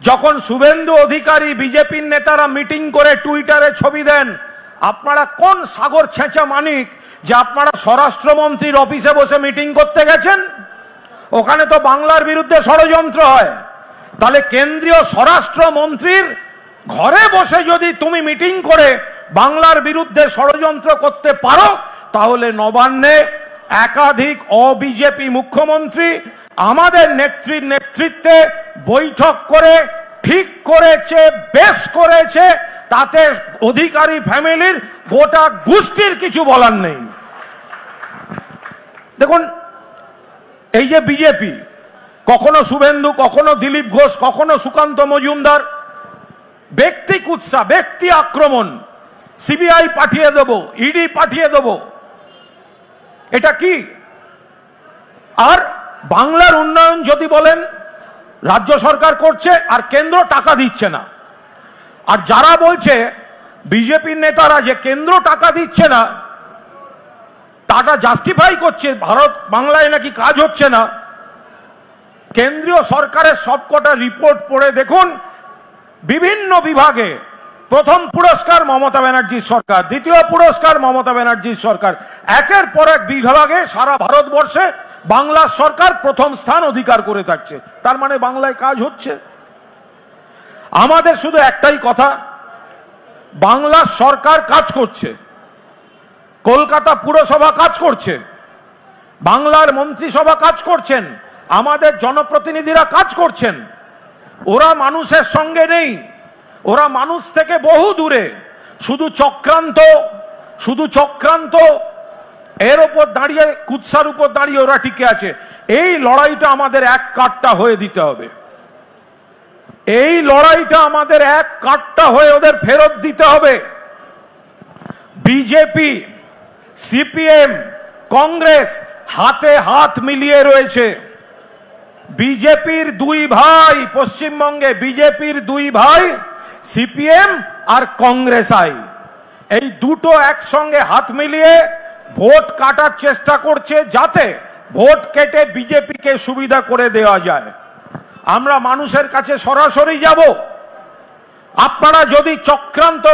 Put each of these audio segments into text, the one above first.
যখন শুভেন্দু অধিকারী বিজেপির নেতারা মিটিং করে টুইটারে ছবি দেন, আপনারা কোন সাগর ছেঁচা মানিক যে আপনারা স্বরাষ্ট্রমন্ত্রীর অফিসে বসে মিটিং করতে গেছেন? ওখানে তো বাংলার বিরুদ্ধে ষড়যন্ত্র হয়। তাহলে কেন্দ্রীয় স্বরাষ্ট্রমন্ত্রীর ঘরে বসে যদি তুমি মিটিং করে বাংলার বিরুদ্ধে ষড়যন্ত্র করতে পারো, তাহলে নবান্নে একাধিক অবিজেপি মুখ্যমন্ত্রী আমাদের নেত্রীর নেতৃত্বে বৈঠক করে, ঠিক করেছে, বেশ করেছে, তাতে অধিকারী ফ্যামিলির গোটা গোষ্ঠীর কিছু বলার নেই। দেখুন, এই যে বিজেপি, কখনো শুভেন্দু, কখনো দিলীপ ঘোষ, কখনো সুকান্ত মজুমদার, ব্যক্তি কুৎসা, ব্যক্তি আক্রমণ, সিবিআই পাঠিয়ে দেব, ইডি পাঠিয়ে দেব, এটা কি? আর বাংলার উন্নয়ন যদি বলেন রাজ্য সরকার করছে আর কেন্দ্র টাকা দিচ্ছে না। আর যারা বলছে বিজেপির নেতারা যে কেন্দ্র টাকা দিচ্ছে না টাটা জাস্টিফাই করছে, ভারত বাংলায় নাকি কাজ হচ্ছে না। কেন্দ্রীয় সরকারের সবকটা রিপোর্ট পড়ে দেখুন, বিভিন্ন বিভাগে প্রথম পুরস্কার মমতা ব্যানার্জির সরকার, দ্বিতীয় পুরস্কার মমতা ব্যানার্জির সরকার, একের পর এক বিভাগে সারা ভারতবর্ষে বাংলার সরকার প্রথম স্থান অধিকার করে থাকছে। তার মানে বাংলায় কাজ হচ্ছে। আমাদের শুধু একটাই কথা বাংলার সরকার কাজ করছে। কলকাতা পুরসভা কাজ করছে। বাংলার মন্ত্রিসভা কাজ করছেন। আমাদের জনপ্রতিনিধিরা কাজ করছেন। ওরা মানুষের সঙ্গে নেই। ওরা মানুষ থেকে বহু দূরে। শুধু চক্রান্ত শুধু চক্রান্ত এর উপর দাঁড়িয়ে, কুৎসার উপর দাঁড়িয়ে ওরা টিকে আছে। এই লড়াইটা আমাদের এক কাটটা হয়ে দিতে হবে। এই লড়াইটা আমাদের এক কাটটা হয়ে ওদের ফেরত দিতে হবে। বিজেপি, সিপিএম, কংগ্রেস হাতে হাত মিলিয়ে রয়েছে। বিজেপির দুই ভাই, পশ্চিমবঙ্গে বিজেপির দুই ভাই, সিপিএম আর কংগ্রেস আই। এই দুটো একসঙ্গে হাত মিলিয়ে ভোট কাটার চেষ্টা করছে যাতে ভোট কেটে বিজেপিকে সুবিধা করে দেওয়া যায়। আমরা মানুষের কাছে সরাসরি যাব। আপনারা যদি চক্রান্ত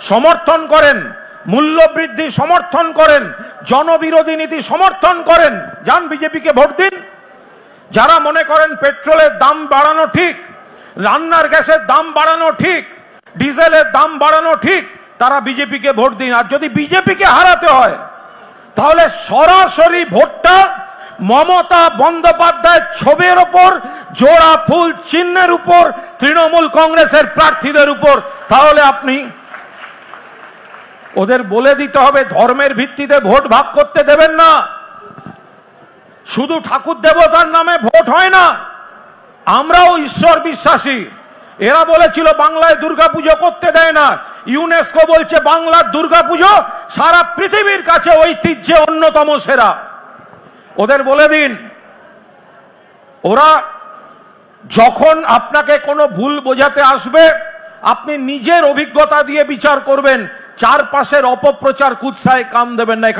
সমর্থন করেন, মূল্যবৃদ্ধি সমর্থন করেন, জনবিরোধী নীতি সমর্থন করেন, যান বিজেপিকে ভোট দিন। যারা মনে করেন পেট্রোলের দাম বাড়ানো ঠিক, রান্নার গ্যাসের দাম বাড়ানো ঠিক, ডিজেলের দাম বাড়ানো ঠিক, তারা বিজেপিকে ভোট দিন। আর যদি বিজেপিকে হারাতে হয় তাহলে সরাসরি ভোটটা মমতা বন্দ্যোপাধ্যায়ের ছবির ওপর জোড়া ফুল চিহ্নের উপর, তৃণমূল কংগ্রেসের প্রার্থীদের উপর। তাহলে আপনি ওদের বলে দিতে হবে, ধর্মের ভিত্তিতে ভোট ভাগ করতে দেবেন না। শুধু ঠাকুর দেবতার নামে ভোট হয় না। আমরাও ঈশ্বর বিশ্বাসী। এরা বলেছিল, বাংলায় দুর্গাপুজো করতে দেয় না। ইউনেস্কো বলছে বাংলার দুর্গাপুজো সারা পৃথিবীর কাছে ঐতিহ্যে অন্যতম সেরা। ওদের বলে দিন, ওরা যখন আপনাকে কোনো ভুল বোঝাতে আসবে, আপনি নিজের অভিজ্ঞতা দিয়ে বিচার করবেন, চারপাশের অপপ্রচার কুৎসায় কাম দেবেন না।